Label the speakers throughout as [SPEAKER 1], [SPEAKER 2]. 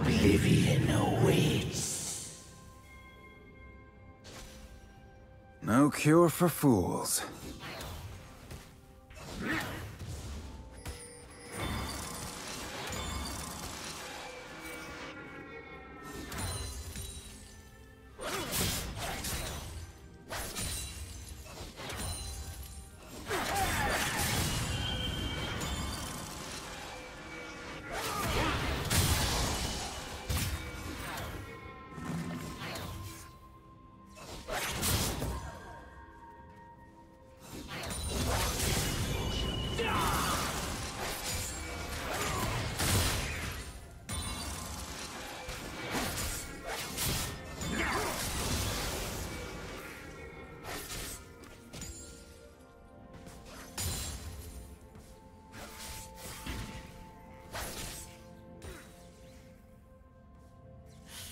[SPEAKER 1] Oblivion awaits.
[SPEAKER 2] No cure for fools.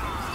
[SPEAKER 3] Rampage.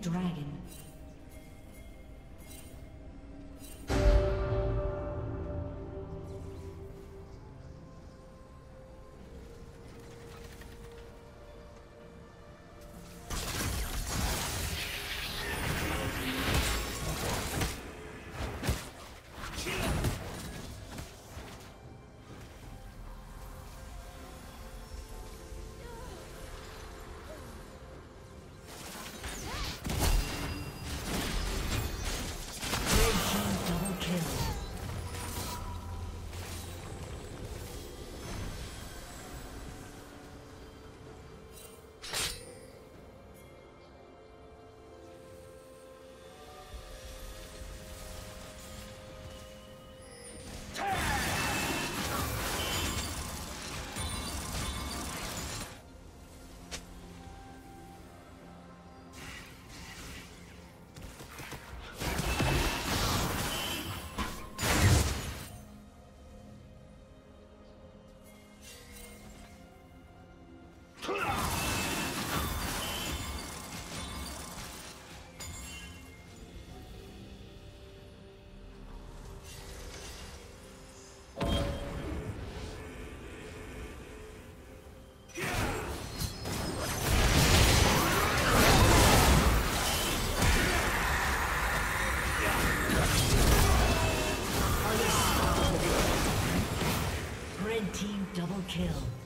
[SPEAKER 3] Dragon. Double kill.